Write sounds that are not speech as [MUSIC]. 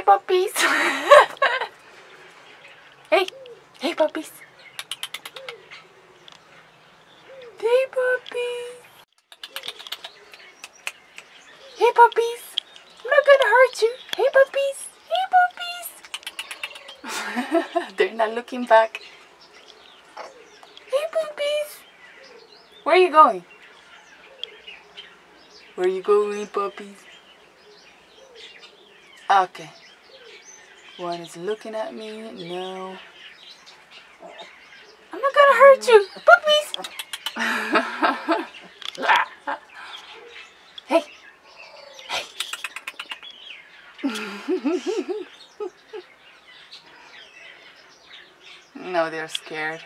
[LAUGHS] Hey, puppies. hey, hey, puppies. Hey, puppies. Hey, puppies. I'm not gonna hurt you. Hey, puppies. Hey, puppies. They're not looking back. Hey, puppies. Where are you going? Where are you going, puppies? Ah, okay. One is looking at me. No. I'm not gonna hurt you. Puppies! [LAUGHS] hey. Hey. [LAUGHS] no, they're scared.